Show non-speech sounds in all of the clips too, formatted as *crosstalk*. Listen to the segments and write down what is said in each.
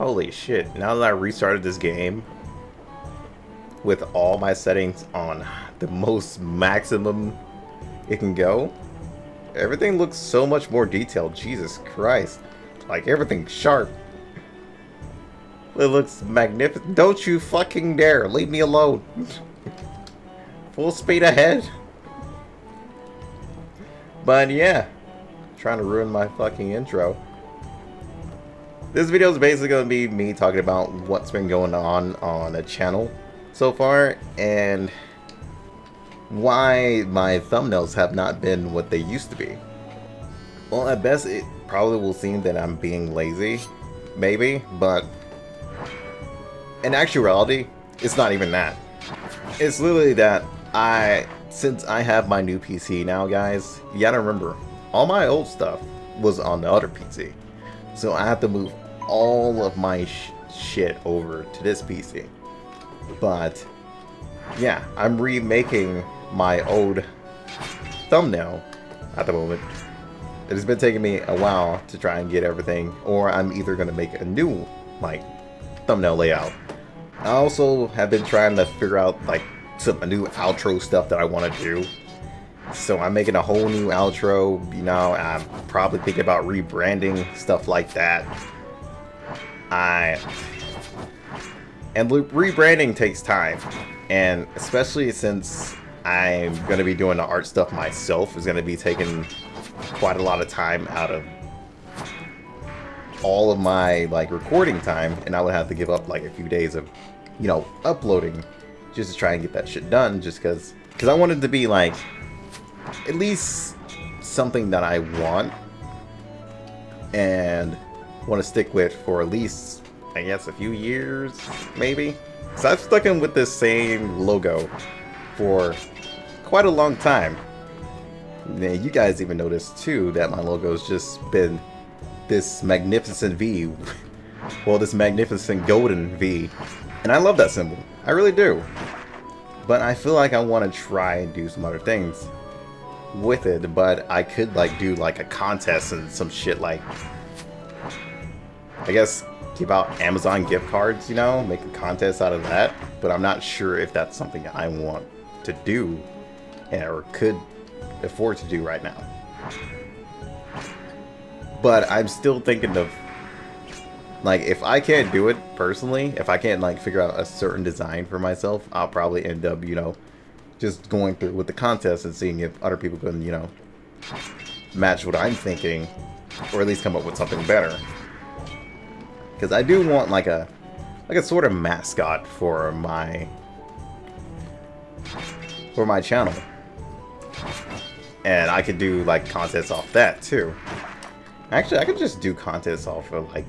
Holy shit, now that I restarted this game with all my settings on the most maximum it can go, everything looks so much more detailed. Jesus Christ. Like everything's sharp. It looks magnificent. Don't you fucking dare. Leave me alone. *laughs* Full speed ahead. But yeah. Trying to ruin my fucking intro. This video is basically going to be me talking about what's been going on on the channel so far and why my thumbnails have not been what they used to be. Well, at best, it probably will seem that I'm being lazy, maybe, but in actuality, it's not even that. It's literally that I, since I have my new PC now, guys, you gotta remember, all my old stuff was on the other PC. So I have to move all of my sh shit over to this PC. But, yeah, I'm remaking my old thumbnail at the moment. It has been taking me a while to try and get everything, or I'm either going to make a new, like, thumbnail layout. I also have been trying to figure out, like, some new outro stuff that I want to do. So I'm making a whole new outro, you know, I'm probably thinking about rebranding, stuff like that. I... And rebranding takes time, and especially since I'm going to be doing the art stuff myself, is going to be taking quite a lot of time out of all of my like recording time. And I would have to give up like a few days of you know uploading just to try and get that shit done just because because I wanted to be like at least something that I want. And want to stick with for at least I guess a few years maybe so I've stuck in with this same logo for quite a long time now, you guys even noticed too that my logo's just been this magnificent V. *laughs* well, this magnificent golden V. And I love that symbol. I really do. But I feel like I want to try and do some other things with it. But I could like do like a contest and some shit like... I guess give out Amazon gift cards, you know? Make a contest out of that. But I'm not sure if that's something I want to do. Eh, or could afford to do right now. But I'm still thinking of like if I can't do it personally, if I can't like figure out a certain design for myself, I'll probably end up, you know, just going through with the contest and seeing if other people can, you know, match what I'm thinking or at least come up with something better. Cuz I do want like a like a sort of mascot for my for my channel. And I could do like contests off that too. Actually, I could just do contests off of like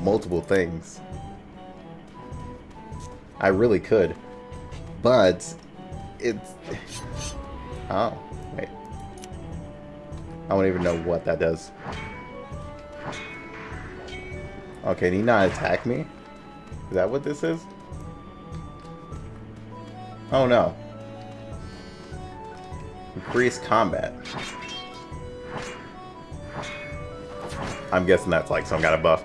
multiple things. I really could. But it's *laughs* Oh, wait. I don't even know what that does. Okay, did he not attack me? Is that what this is? Oh no. Increase combat. I'm guessing that's like some kind of buff.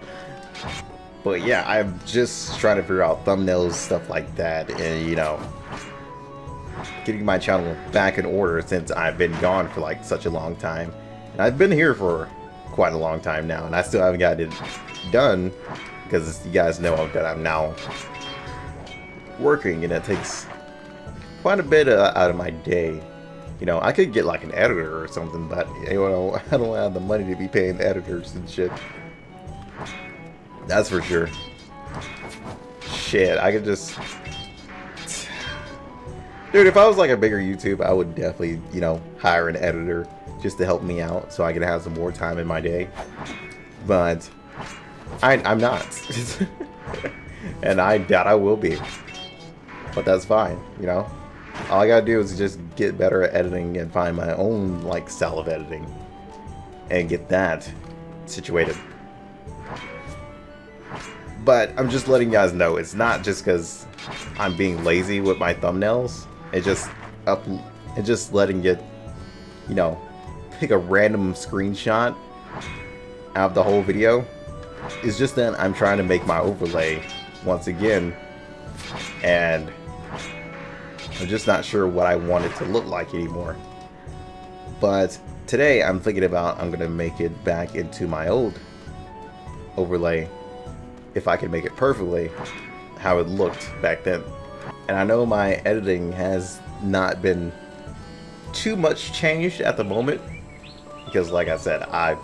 But yeah, I'm just trying to figure out thumbnails, stuff like that, and you know, getting my channel back in order since I've been gone for like such a long time. And I've been here for quite a long time now, and I still haven't got it done because you guys know that I'm now working, and it takes quite a bit uh, out of my day you know, I could get like an editor or something, but you know, *laughs* I don't have the money to be paying editors and shit. That's for sure. Shit, I could just... *sighs* Dude, if I was like a bigger YouTube, I would definitely, you know, hire an editor just to help me out so I could have some more time in my day. But I, I'm not. *laughs* and I doubt I will be. But that's fine, you know? All I gotta do is just get better at editing and find my own, like, style of editing. And get that situated. But I'm just letting you guys know, it's not just because I'm being lazy with my thumbnails. It just up, it just letting you, you know, pick a random screenshot out of the whole video It's just that I'm trying to make my overlay once again, and I'm just not sure what I want it to look like anymore. But today I'm thinking about I'm going to make it back into my old overlay if I can make it perfectly how it looked back then. And I know my editing has not been too much changed at the moment because like I said, I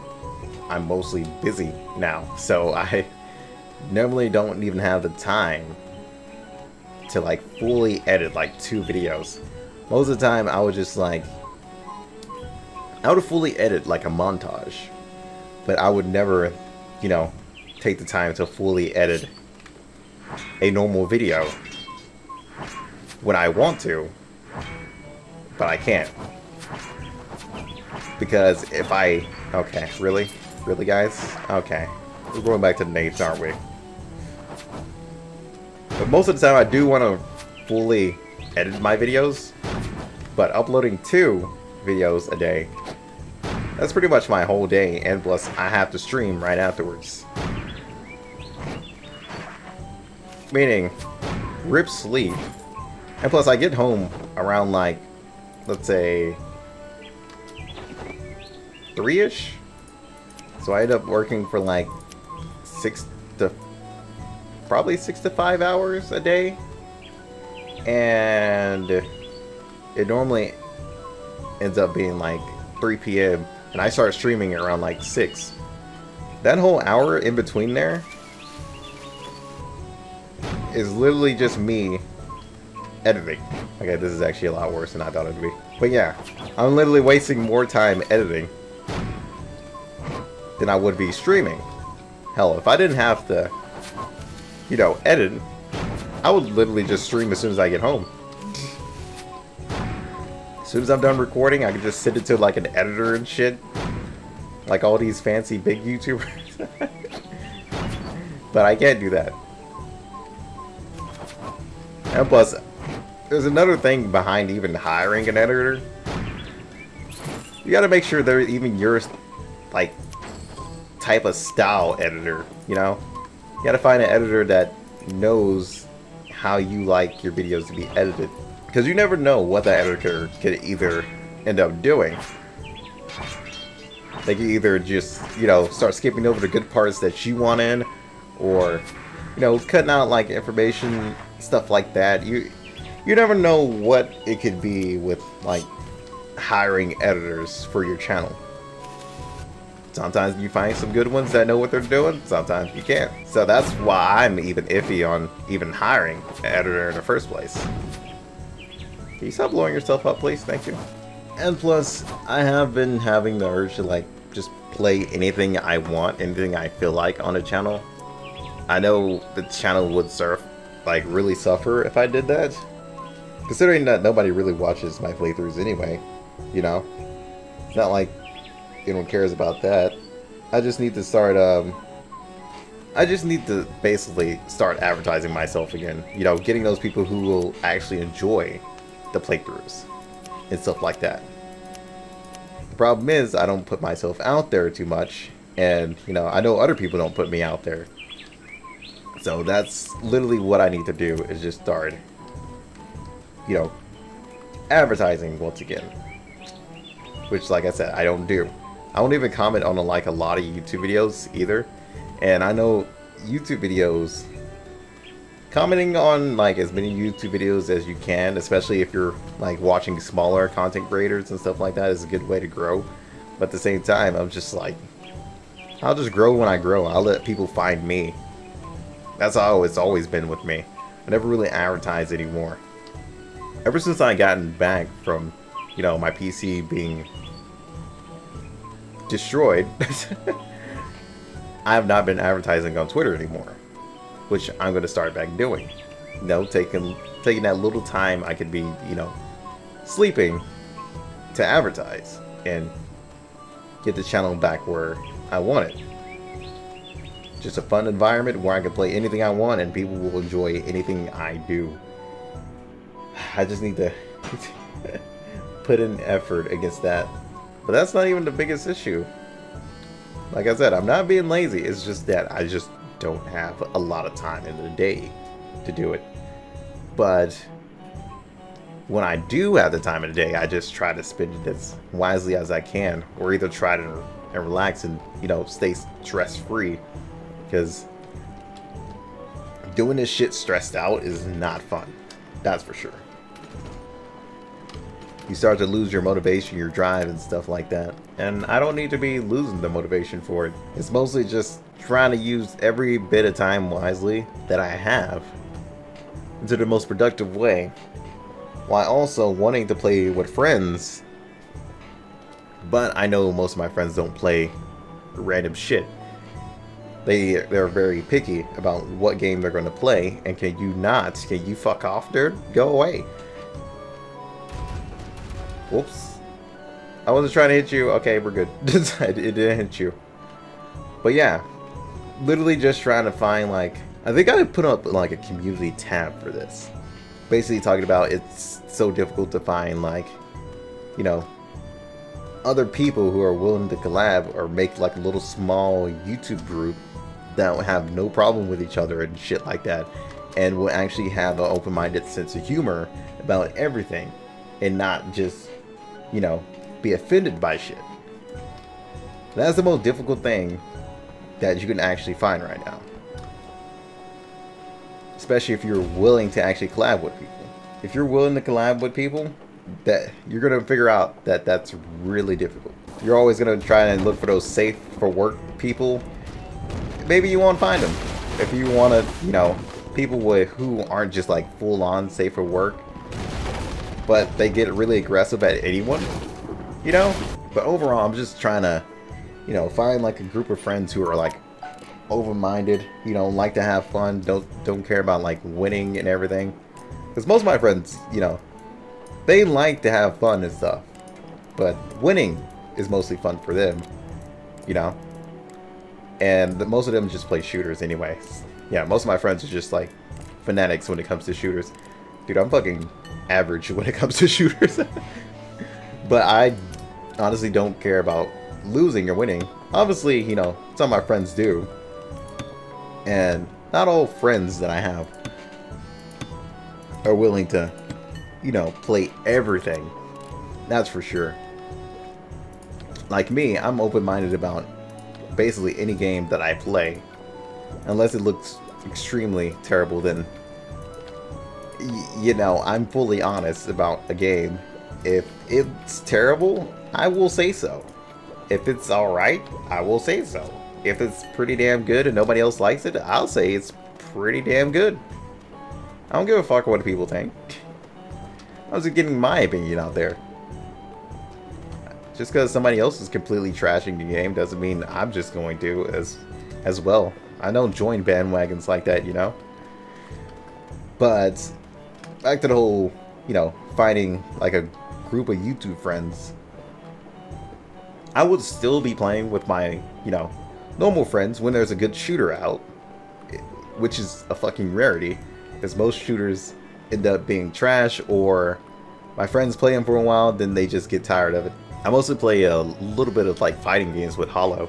I'm mostly busy now. So I normally don't even have the time to like fully edit like two videos. Most of the time I would just like I would fully edit like a montage. But I would never, you know, take the time to fully edit a normal video when I want to, but I can't. Because if I... Okay, really? Really, guys? Okay. We're going back to Nate's, aren't we? But most of the time I do want to fully edit my videos, but uploading two videos a day, that's pretty much my whole day, and plus I have to stream right afterwards. Meaning, rip sleep. And plus I get home around like, let's say, 3-ish? So I end up working for like 6 to, probably 6 to 5 hours a day. And it normally ends up being like 3 p.m. And I start streaming around like 6. That whole hour in between there is literally just me editing. Okay, this is actually a lot worse than I thought it would be. But yeah, I'm literally wasting more time editing than I would be streaming. Hell, if I didn't have to, you know, edit, I would literally just stream as soon as I get home. As soon as I'm done recording, I can just send it to like an editor and shit. Like all these fancy big YouTubers. *laughs* but I can't do that. And plus, there's another thing behind even hiring an editor. You gotta make sure they're even your, like, type of style editor, you know? You gotta find an editor that knows how you like your videos to be edited. Because you never know what that editor could either end up doing. They could either just, you know, start skipping over the good parts that you want in, or, you know, cutting out, like, information stuff like that. You you never know what it could be with like hiring editors for your channel. Sometimes you find some good ones that know what they're doing, sometimes you can't. So that's why I'm even iffy on even hiring an editor in the first place. Can you stop blowing yourself up, please? Thank you. And plus, I have been having the urge to like just play anything I want, anything I feel like on a channel. I know the channel would surf like really suffer if I did that. Considering that nobody really watches my playthroughs anyway, you know? It's not like anyone cares about that. I just need to start, um... I just need to basically start advertising myself again. You know, getting those people who will actually enjoy the playthroughs and stuff like that. The problem is I don't put myself out there too much, and, you know, I know other people don't put me out there. So that's literally what I need to do is just start, you know, advertising once again. Which, like I said, I don't do. I don't even comment on like a lot of YouTube videos either. And I know YouTube videos, commenting on like as many YouTube videos as you can, especially if you're like watching smaller content creators and stuff like that is a good way to grow. But at the same time, I'm just like, I'll just grow when I grow. I'll let people find me that's how it's always been with me. I never really advertise anymore. Ever since I gotten back from, you know, my PC being destroyed, *laughs* I have not been advertising on Twitter anymore, which I'm going to start back doing. You know, taking taking that little time I could be, you know, sleeping to advertise and get the channel back where I want it just a fun environment where I can play anything I want and people will enjoy anything I do. *sighs* I just need to *laughs* put in effort against that. But that's not even the biggest issue. Like I said, I'm not being lazy. It's just that I just don't have a lot of time in the day to do it. But when I do have the time of the day, I just try to spend it as wisely as I can, or either try to and relax and you know stay stress free, because doing this shit stressed out is not fun. That's for sure. You start to lose your motivation, your drive, and stuff like that. And I don't need to be losing the motivation for it. It's mostly just trying to use every bit of time wisely that I have into the most productive way while also wanting to play with friends. But I know most of my friends don't play random shit. They they're very picky about what game they're going to play, and can you not? Can you fuck off, dude? Go away. Whoops. I wasn't trying to hit you. Okay, we're good. *laughs* it didn't hit you. But yeah, literally just trying to find like I think I put up like a community tab for this basically talking about it's so difficult to find like, you know, other people who are willing to collab or make like a little small YouTube group that will have no problem with each other and shit like that and will actually have an open-minded sense of humor about everything and not just, you know, be offended by shit. That's the most difficult thing that you can actually find right now especially if you're willing to actually collab with people. If you're willing to collab with people, that you're gonna figure out that that's really difficult. You're always gonna try and look for those safe for work people. Maybe you won't find them. If you want to, you know, people with who aren't just like full on safe for work, but they get really aggressive at anyone, you know. But overall, I'm just trying to, you know, find like a group of friends who are like over-minded, you know, like to have fun, don't don't care about like winning and everything. Because most of my friends, you know, they like to have fun and stuff, but winning is mostly fun for them, you know. And the, most of them just play shooters anyway. Yeah, most of my friends are just like fanatics when it comes to shooters. Dude, I'm fucking average when it comes to *laughs* shooters. but I honestly don't care about losing or winning. Obviously, you know, some of my friends do. And not all friends that I have are willing to, you know, play everything. That's for sure. Like me, I'm open-minded about basically any game that I play. Unless it looks extremely terrible, then, you know, I'm fully honest about a game. If it's terrible, I will say so. If it's alright, I will say so if it's pretty damn good and nobody else likes it, I'll say it's pretty damn good. I don't give a fuck what people think. I was just getting my opinion out there. Just because somebody else is completely trashing the game doesn't mean I'm just going to as as well. I don't join bandwagons like that, you know? But back to the whole, you know, finding like a group of YouTube friends. I would still be playing with my, you know, normal friends when there's a good shooter out, which is a fucking rarity, because most shooters end up being trash or my friends play them for a while, then they just get tired of it. I mostly play a little bit of like fighting games with Hollow,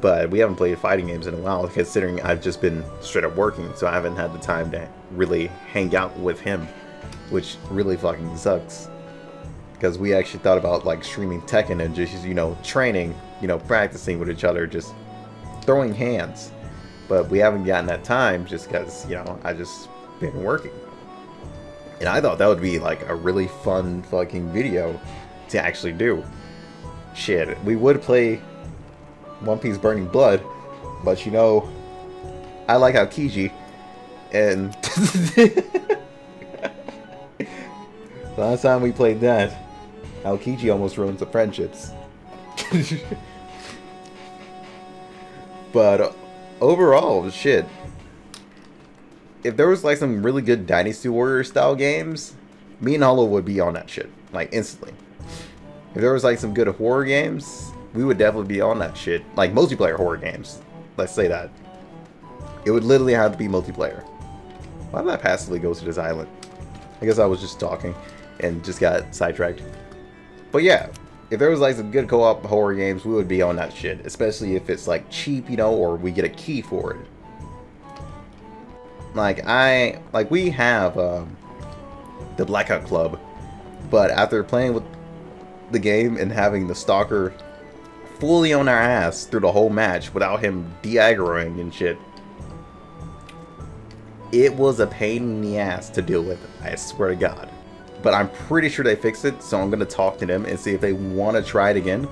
but we haven't played fighting games in a while considering I've just been straight up working, so I haven't had the time to really hang out with him, which really fucking sucks. Because we actually thought about like streaming Tekken and just, you know, training, you know, practicing with each other, just throwing hands. But we haven't gotten that time just because, you know, I just been working. And I thought that would be like a really fun fucking video to actually do. Shit, we would play One Piece Burning Blood, but you know, I like Aokiji, and *laughs* last time we played that, Aokiji almost ruins the friendships. *laughs* But uh, overall, shit. If there was like some really good Dynasty Warrior style games, me and Hollow would be on that shit. Like instantly. If there was like some good horror games, we would definitely be on that shit. Like multiplayer horror games. Let's say that. It would literally have to be multiplayer. Why did I passively go to this island? I guess I was just talking and just got sidetracked. But yeah, if there was like some good co-op horror games, we would be on that shit. Especially if it's like cheap, you know, or we get a key for it. Like I, like we have um, the Blackout Club, but after playing with the game and having the Stalker fully on our ass through the whole match without him de-aggroing and shit, it was a pain in the ass to deal with. I swear to God but I'm pretty sure they fixed it, so I'm going to talk to them and see if they want to try it again,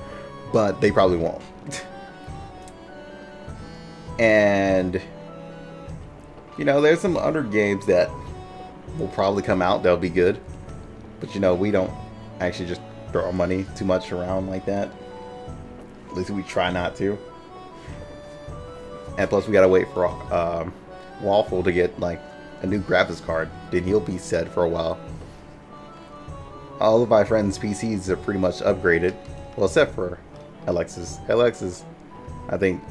but they probably won't. *laughs* and, you know, there's some other games that will probably come out that'll be good, but you know, we don't actually just throw our money too much around like that. At least we try not to. And plus, we gotta wait for um, Waffle to get like a new graphics card. Then he'll be set for a while all of my friends' PCs are pretty much upgraded. Well, except for Alexis. Alexis, I think,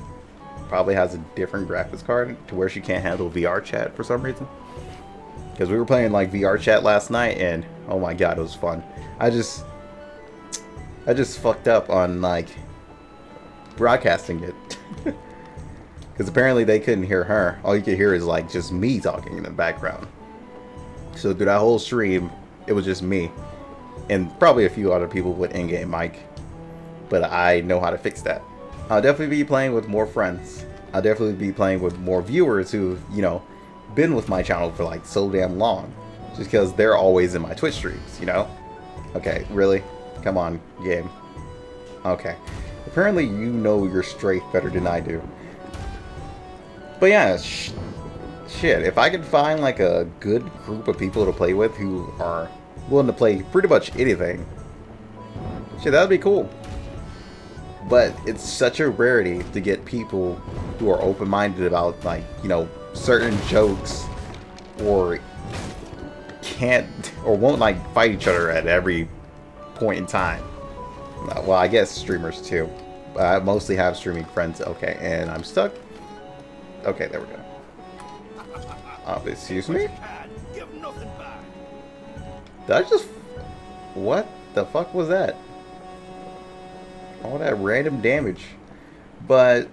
probably has a different graphics card to where she can't handle VR chat for some reason. Because we were playing like VR chat last night, and oh my god, it was fun. I just, I just fucked up on like broadcasting it. *laughs* Because apparently they couldn't hear her. All you could hear is like just me talking in the background. So through that whole stream, it was just me and probably a few other people with in-game mic. But I know how to fix that. I'll definitely be playing with more friends. I'll definitely be playing with more viewers who, you know, been with my channel for like so damn long. Just because they're always in my Twitch streams, you know? Okay, really? Come on, game. Okay. Apparently you know your strafe better than I do. But yeah, sh shit, if I could find like a good group of people to play with who are willing to play pretty much anything. Shit, that would be cool. But it's such a rarity to get people who are open-minded about, like, you know, certain jokes or can't or won't, like, fight each other at every point in time. Well, I guess streamers, too. I mostly have streaming friends. Okay, and I'm stuck. Okay, there we go. Uh, excuse me? Did I just... What the fuck was that? All that random damage. But...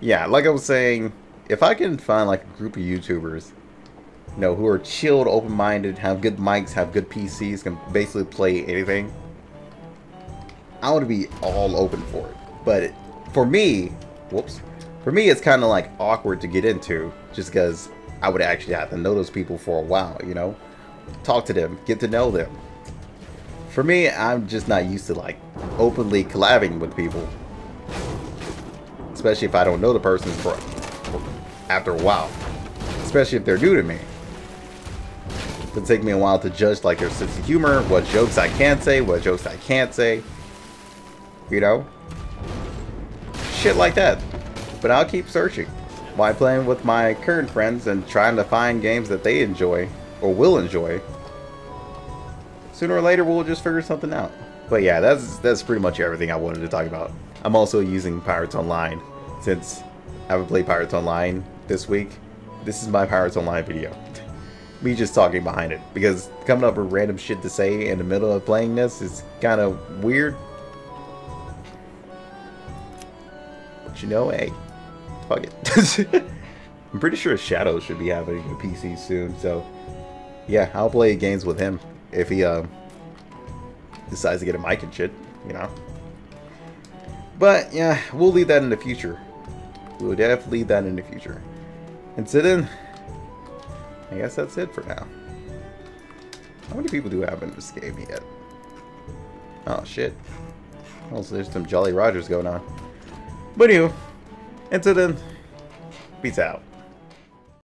Yeah, like I was saying, if I can find like a group of YouTubers, you know, who are chilled, open-minded, have good mics, have good PCs, can basically play anything, I want to be all open for it. But for me, whoops, for me it's kind of like awkward to get into, just because I would actually have to know those people for a while, you know? talk to them, get to know them. For me, I'm just not used to like openly collabing with people. Especially if I don't know the person for after a while. Especially if they're new to me. It'll take me a while to judge like their sense of humor, what jokes I can say, what jokes I can't say. You know? Shit like that. But I'll keep searching. While playing with my current friends and trying to find games that they enjoy or will enjoy, sooner or later we'll just figure something out. But yeah, that's that's pretty much everything I wanted to talk about. I'm also using Pirates Online since I haven't played Pirates Online this week. This is my Pirates Online video. *laughs* Me just talking behind it because coming up with random shit to say in the middle of playing this is kind of weird. But you know, hey, fuck it. *laughs* I'm pretty sure Shadow should be having a PC soon, so yeah, I'll play games with him if he uh, decides to get a mic and shit, you know. But yeah, we'll leave that in the future. We'll definitely leave that in the future. And so then, I guess that's it for now. How many people do I have in this game yet? Oh shit. Also, there's some Jolly Rogers going on. But anyway, until then, peace out.